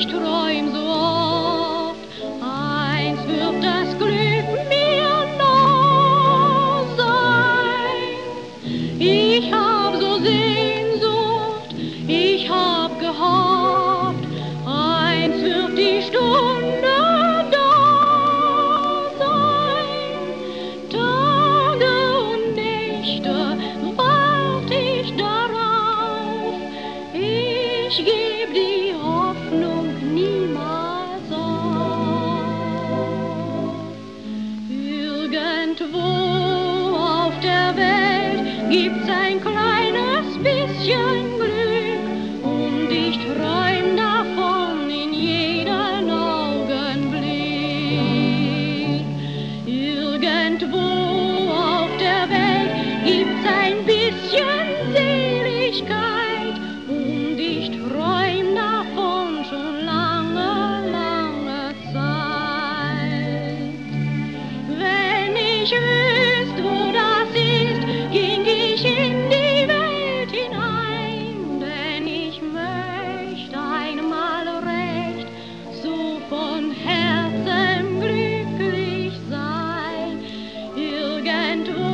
ich träum so oft, eins wird das Glück mir noch sein. Ich hab so Sehnsucht, ich hab gehofft, eins wird die Stunde da sein. Tage und Nächte wart ich darauf, ich geb die Irgendwo auf der Welt gibt's ein Tschüss, wo das ist, ging ich in die Welt hinein, denn ich möchte einmal recht so von Herzen glücklich and